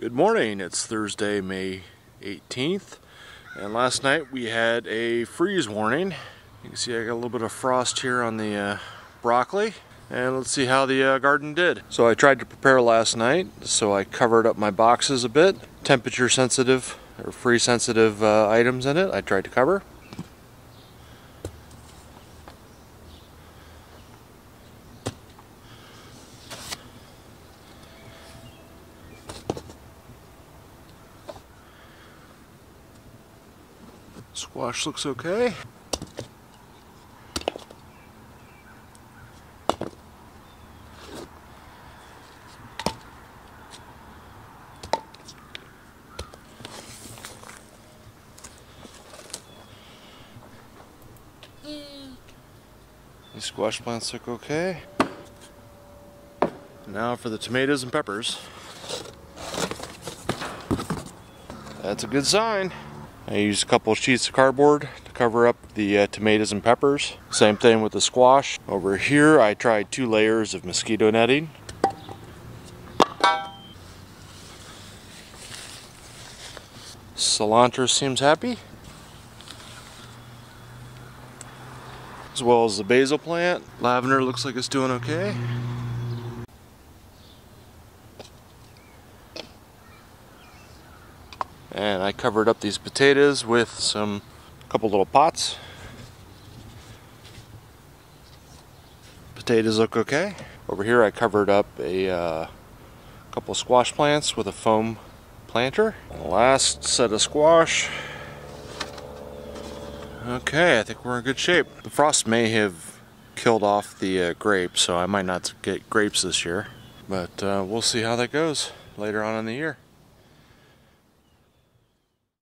Good morning, it's Thursday, May 18th, and last night we had a freeze warning. You can see I got a little bit of frost here on the uh, broccoli, and let's see how the uh, garden did. So I tried to prepare last night, so I covered up my boxes a bit. Temperature sensitive, or freeze sensitive uh, items in it, I tried to cover. Squash looks okay. Mm. The squash plants look okay. Now for the tomatoes and peppers. That's a good sign. I used a couple of sheets of cardboard to cover up the uh, tomatoes and peppers. Same thing with the squash. Over here I tried two layers of mosquito netting. Cilantro seems happy. As well as the basil plant. Lavender looks like it's doing okay. And I covered up these potatoes with some couple little pots. Potatoes look okay. Over here I covered up a uh, couple squash plants with a foam planter. Last set of squash. Okay, I think we're in good shape. The frost may have killed off the uh, grapes, so I might not get grapes this year. But uh, we'll see how that goes later on in the year.